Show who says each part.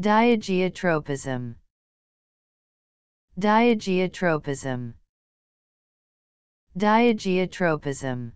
Speaker 1: Diageotropism. Diageotropism. Diageotropism.